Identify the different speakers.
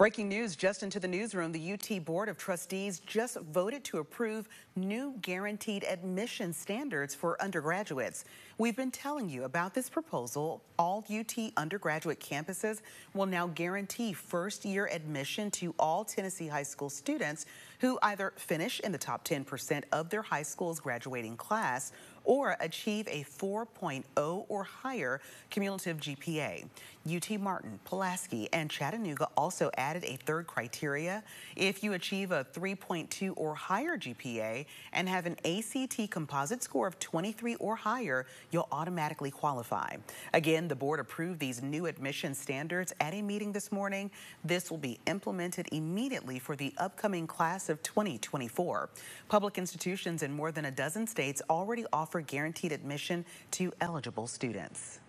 Speaker 1: Breaking news just into the newsroom. The UT Board of Trustees just voted to approve new guaranteed admission standards for undergraduates. We've been telling you about this proposal. All UT undergraduate campuses will now guarantee first year admission to all Tennessee high school students who either finish in the top 10% of their high school's graduating class or achieve a 4.0 or higher cumulative GPA. UT Martin, Pulaski, and Chattanooga also added a third criteria. If you achieve a 3.2 or higher GPA and have an ACT composite score of 23 or higher, you'll automatically qualify. Again, the board approved these new admission standards at a meeting this morning. This will be implemented immediately for the upcoming class of 2024. Public institutions in more than a dozen states already offer guaranteed admission to eligible students.